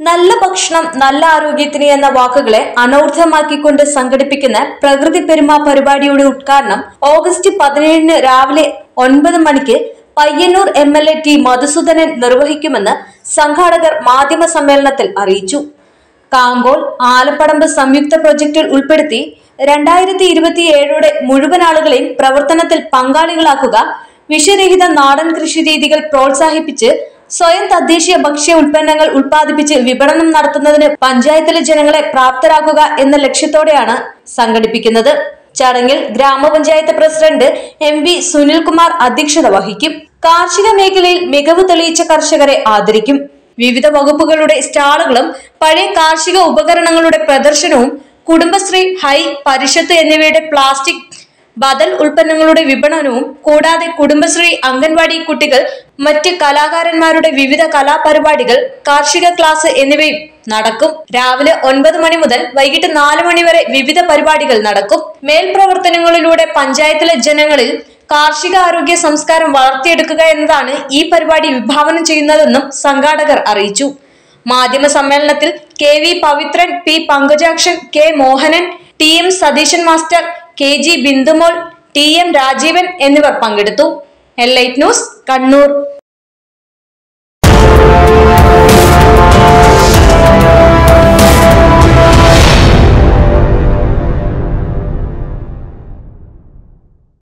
നല്ല ഭക്ഷണം നല്ല ആരോഗ്യത്തിന് എന്ന വാക്കുകളെ അനൗർദ്ധമാക്കിക്കൊണ്ട് സംഘടിപ്പിക്കുന്ന പ്രകൃതി പെരുമ പരിപാടിയുടെ ഉദ്ഘാടനം ഓഗസ്റ്റ് പതിനേഴിന് രാവിലെ ഒൻപത് മണിക്ക് Payyanur M L A T Madhusoodanan നിർവഹിക്കുമെന്ന് സംഘാടകർ മാധ്യമ സമ്മേളനത്തിൽ അറിയിച്ചു. കാങ്കോൾ ആലപ്പടമ്പ് സംയുക്ത പ്രൊജക്ടിൽ ഉൾപ്പെടുത്തി രണ്ടായിരത്തി ഇരുപത്തിയേഴോടെ മുഴുവൻ ആളുകളെയും പ്രവർത്തനത്തിൽ പങ്കാളികളാക്കുക വിഷരഹിത നാടൻ കൃഷി രീതികൾ പ്രോത്സാഹിപ്പിച്ച് സ്വയം തദ്ദേശീയ ഭക്ഷ്യ ഉൽപ്പന്നങ്ങൾ ഉൽപ്പാദിപ്പിച്ച് വിപണനം നടത്തുന്നതിന് പഞ്ചായത്തിലെ ജനങ്ങളെ പ്രാപ്തരാക്കുക എന്ന ലക്ഷ്യത്തോടെയാണ് സംഘടിപ്പിക്കുന്നത്. ചടങ്ങിൽ ഗ്രാമപഞ്ചായത്ത് പ്രസിഡന്റ് എം വി സുനിൽകുമാർ അധ്യക്ഷത വഹിക്കും. കാർഷിക മേഖലയിൽ മികവ് തെളിയിച്ച കർഷകരെ ആദരിക്കും. വിവിധ വകുപ്പുകളുടെ സ്റ്റാളുകളും പഴയ കാർഷിക ഉപകരണങ്ങളുടെ പ്രദർശനവും കുടുംബശ്രീ ഹൈ പരിഷത്ത് എന്നിവയുടെ പ്ലാസ്റ്റിക് ബദൽ ഉൽപ്പന്നങ്ങളുടെ വിപണനവും കൂടാതെ കുടുംബശ്രീ അംഗൻവാടി കുട്ടികൾ മറ്റ് കലാകാരന്മാരുടെ വിവിധ കലാപരിപാടികൾ കാർഷിക ക്ലാസ് എന്നിവയും നടക്കും. രാവിലെ ഒൻപത് മണി മുതൽ വൈകിട്ട് നാല് മണി വരെ വിവിധ പരിപാടികൾ നടക്കും. മേൽപ്രവർത്തനങ്ങളിലൂടെ പഞ്ചായത്തിലെ ജനങ്ങളിൽ കാർഷിക ആരോഗ്യ സംസ്കാരം വളർത്തിയെടുക്കുക എന്നതാണ് ഈ പരിപാടി വിഭാവനം ചെയ്യുന്നതെന്നും സംഘാടകർ അറിയിച്ചു. മാധ്യമ സമ്മേളനത്തിൽ K V Pavithran P Pankajakshan K Mohanan T M Satheesan master K G Bindumol T M Rajeevan എന്നിവർ പങ്കെടുത്തു. L news Kannur.